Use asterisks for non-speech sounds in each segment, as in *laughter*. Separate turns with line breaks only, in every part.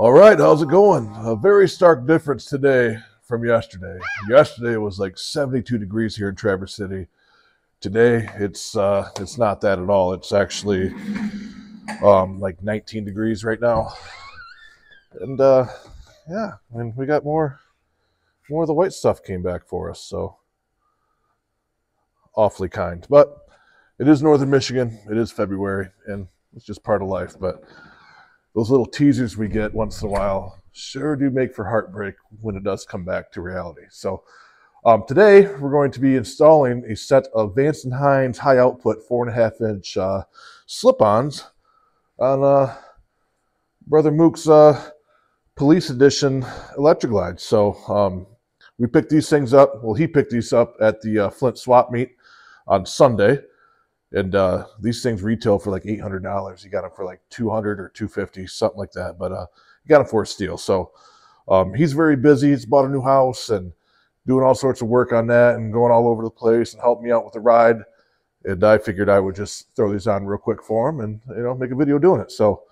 All right, how's it going? A very stark difference today from yesterday. Yesterday was like 72 degrees here in Traverse City. Today it's uh, it's not that at all. It's actually um, like 19 degrees right now, and uh, yeah, I mean we got more more of the white stuff came back for us, so awfully kind. But it is northern Michigan. It is February, and it's just part of life. But those little teasers we get once in a while sure do make for heartbreak when it does come back to reality. So um, today we're going to be installing a set of Vance Hines high output four and a half inch uh, slip-ons on uh, Brother Mook's uh, Police Edition Electra Glide. So um, we picked these things up. Well, he picked these up at the uh, Flint Swap Meet on Sunday. And uh, these things retail for like eight hundred dollars. You got them for like two hundred or two fifty, something like that. But uh, you got them for a steal. So um, he's very busy. He's bought a new house and doing all sorts of work on that and going all over the place and helping me out with the ride. And I figured I would just throw these on real quick for him and you know make a video doing it. So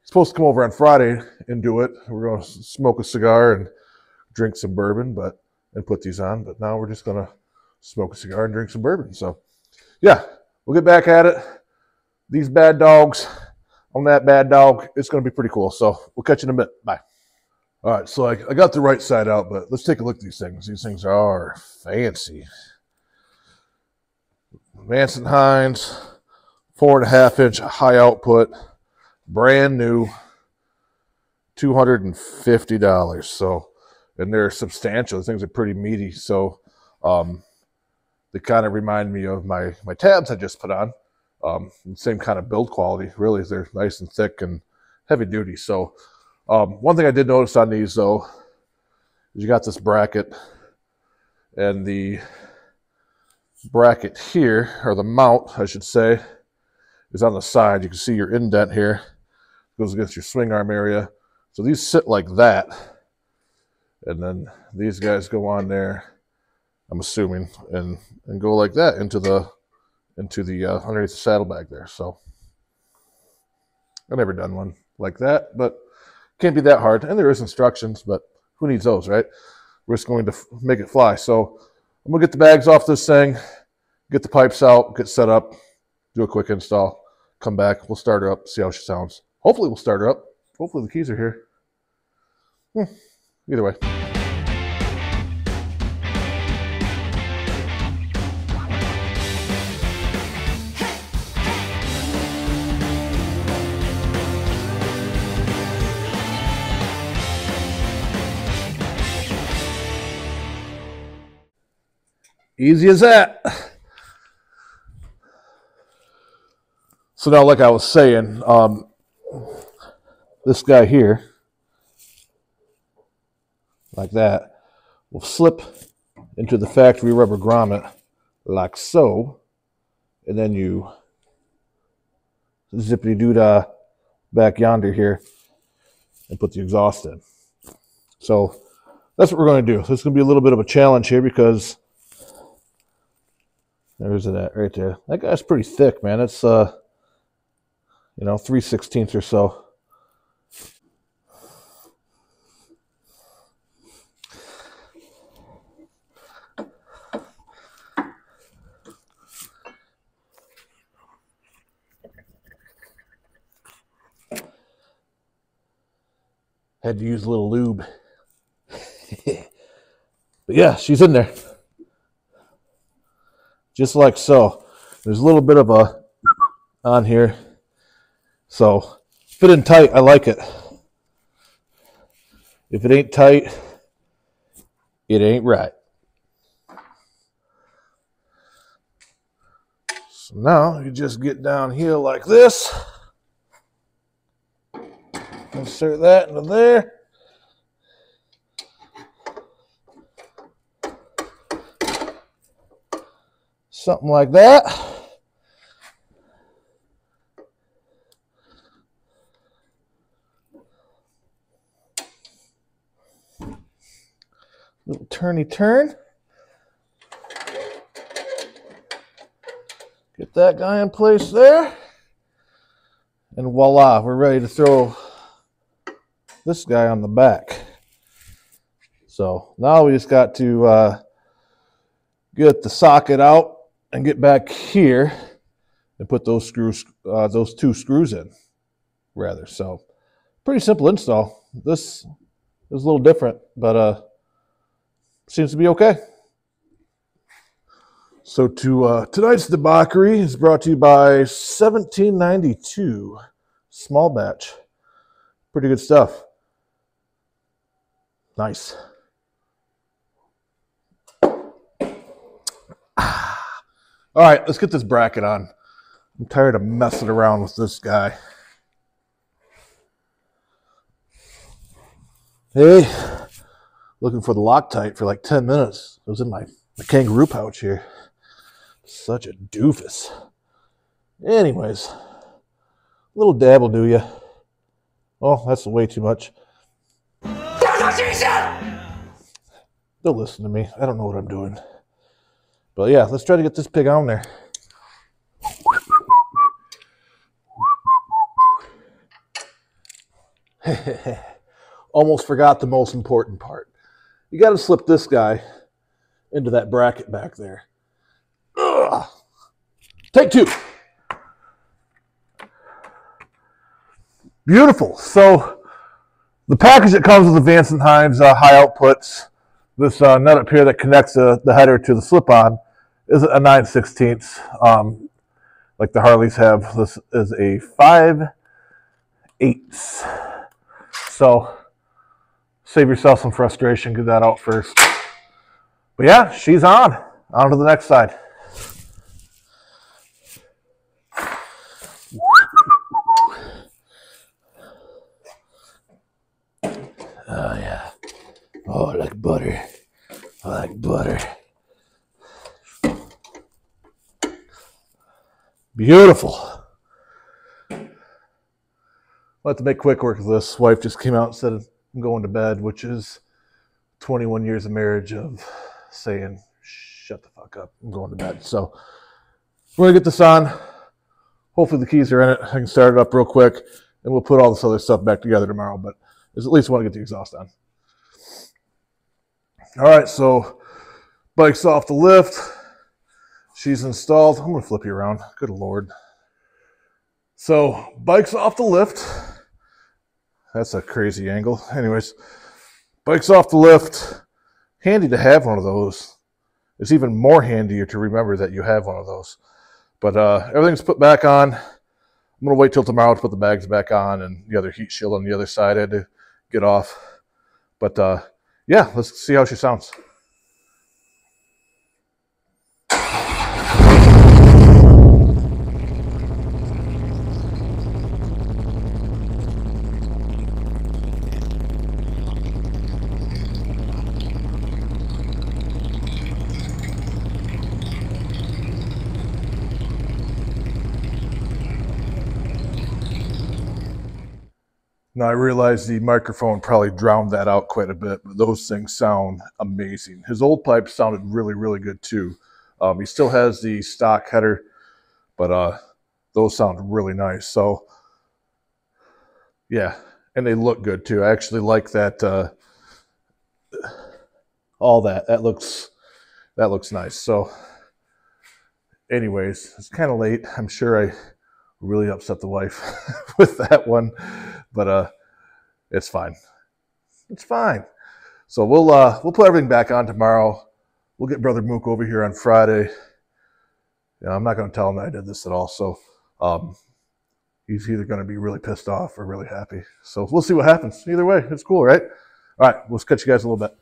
he's supposed to come over on Friday and do it. We're going to smoke a cigar and drink some bourbon, but and put these on. But now we're just going to smoke a cigar and drink some bourbon. So yeah, we'll get back at it. These bad dogs on that bad dog, it's going to be pretty cool. So we'll catch you in a bit. Bye. All right, so I, I got the right side out, but let's take a look at these things. These things are fancy. And Hines, four and a half inch high output, brand new, $250. So, and they're substantial. The things are pretty meaty. So, um, they kind of remind me of my, my tabs I just put on. Um, same kind of build quality, really. They're nice and thick and heavy duty. So, um, one thing I did notice on these though is you got this bracket, and the bracket here, or the mount, I should say, is on the side. You can see your indent here goes against your swing arm area. So these sit like that, and then these guys go on there. I'm assuming, and and go like that into the into the uh, underneath the saddlebag there. So I've never done one like that, but can't be that hard. And there is instructions, but who needs those, right? We're just going to make it fly. So I'm gonna get the bags off this thing, get the pipes out, get set up, do a quick install, come back, we'll start her up, see how she sounds. Hopefully we'll start her up. Hopefully the keys are here. Hmm. Either way. Easy as that. So now, like I was saying, um, this guy here, like that, will slip into the factory rubber grommet like so, and then you zippity doo dah back yonder here and put the exhaust in. So that's what we're going to do. So it's going to be a little bit of a challenge here because there's that right there. That guy's pretty thick, man. It's uh, you know, three sixteenths or so. Had to use a little lube. *laughs* but yeah, she's in there just like so. There's a little bit of a on here. So fit tight, I like it. If it ain't tight, it ain't right. So now you just get down here like this. Insert that into there. Something like that. Little turny turn. Get that guy in place there. And voila, we're ready to throw this guy on the back. So now we just got to uh, get the socket out and get back here and put those screws, uh, those two screws in, rather. So pretty simple install. This is a little different, but uh, seems to be okay. So to uh, tonight's debauchery is brought to you by 1792 small batch. Pretty good stuff. Nice. All right, let's get this bracket on. I'm tired of messing around with this guy. Hey, looking for the Loctite for like 10 minutes. It was in my, my kangaroo pouch here. Such a doofus. Anyways, a little dab will do you. Oh, that's way too much. Don't listen to me. I don't know what I'm doing. But yeah, let's try to get this pig on there. *laughs* Almost forgot the most important part. You got to slip this guy into that bracket back there. Ugh. Take two. Beautiful. So the package that comes with the Vance and Hines uh, high outputs, this uh, nut up here that connects the, the header to the slip-on is a 9 16 um, like the Harleys have. This is a 5 eighths. So save yourself some frustration. Get that out first. But yeah, she's on. On to the next side. Oh yeah. Oh, I like butter. I like butter. Beautiful. I'll have to make quick work of this. Wife just came out and said I'm going to bed, which is 21 years of marriage of saying, shut the fuck up. I'm going to bed. So we're going to get this on. Hopefully the keys are in it. I can start it up real quick and we'll put all this other stuff back together tomorrow. But at least want to get the exhaust on. All right, so bike's off the lift. She's installed. I'm to flip you around. Good Lord. So bike's off the lift. That's a crazy angle. Anyways, bike's off the lift. Handy to have one of those. It's even more handier to remember that you have one of those. But uh, everything's put back on. I'm to wait till tomorrow to put the bags back on and the other heat shield on the other side. I had to get off. But uh, yeah, let's see how she sounds. Now I realize the microphone probably drowned that out quite a bit, but those things sound amazing. His old pipe sounded really, really good too. Um, he still has the stock header, but uh, those sound really nice. So yeah, and they look good too. I actually like that. Uh, all that that looks that looks nice. So, anyways, it's kind of late. I'm sure I really upset the wife *laughs* with that one but uh, it's fine. It's fine. So we'll uh, we'll put everything back on tomorrow. We'll get Brother Mook over here on Friday. Yeah, I'm not going to tell him that I did this at all. So um, he's either going to be really pissed off or really happy. So we'll see what happens. Either way, it's cool, right? All right, we'll catch you guys a little bit.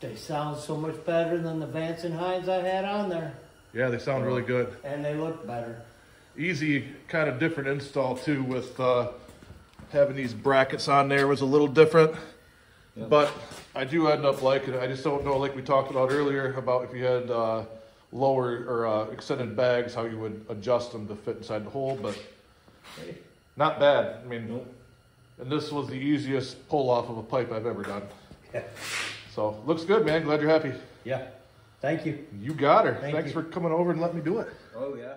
They sound so much better than the Vance and Hines I had on there,
Yeah, they sound really good.
and they look better.
Easy, kind of different install too with uh, having these brackets on there was a little different. But I do end up liking it. I just don't know, like we talked about earlier, about if you had uh, lower or uh, extended bags, how you would adjust them to fit inside the hole. But not bad. I mean,
Nope.
and this was the easiest pull off of a pipe I've ever done.
Yeah. *laughs*
So looks good, man. Glad you're happy.
Yeah. Thank you.
You got her.
Thank
Thanks
you.
for coming over and letting me do it.
Oh, yeah.